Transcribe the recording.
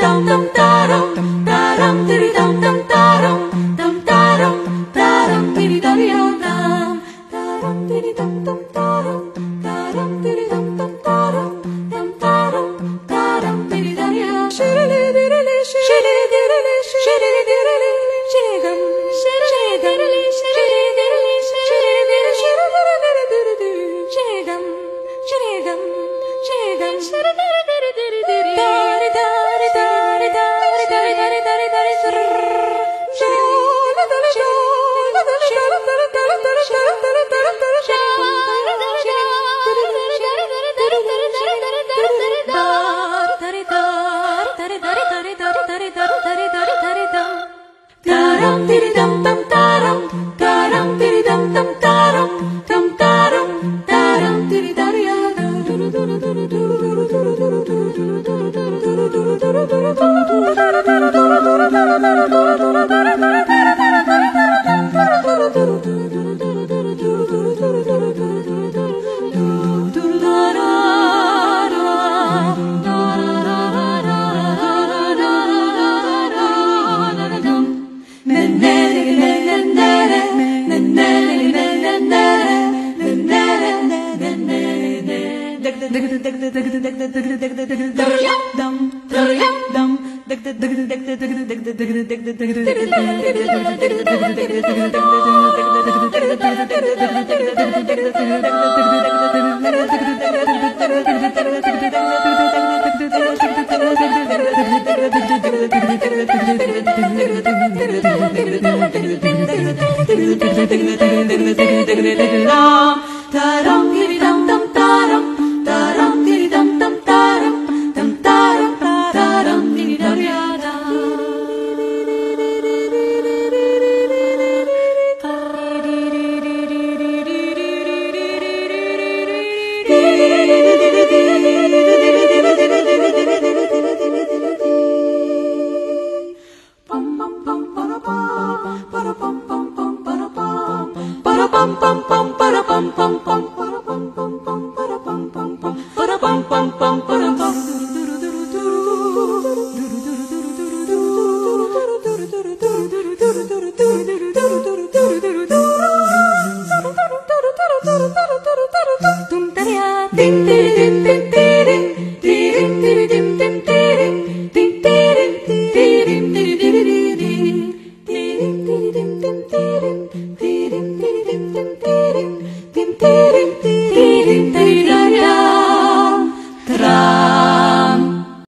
dum dum dig dig dig dig Taram pam pam pam para pam pam pam para pam pam pam para pam pam pam para pam pam pam para pam Ding ding ding ding ding. ti.